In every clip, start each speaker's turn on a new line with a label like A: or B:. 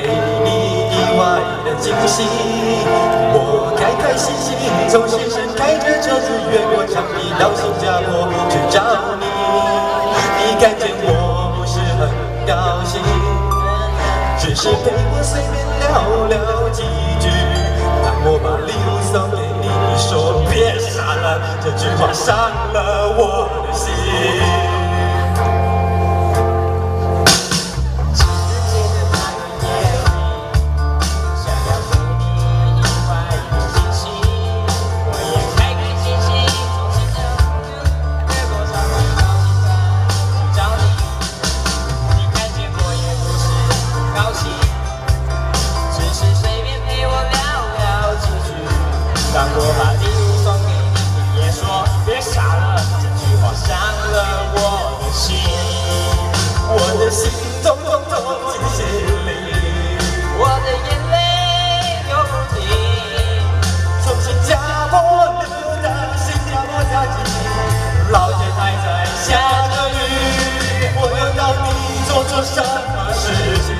A: 给你意外的惊喜。我开开心心从新生开着车子越过墙壁到新加坡去找你。你看见我不是很高兴，只是陪我随便聊聊几句。当我把礼物送给你，你说别傻了，这句话伤了我的心。做什么事情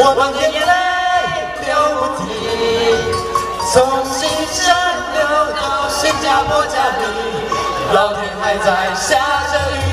A: 我的眼泪流不停，从新山流到新加坡家里，老天还在下着雨。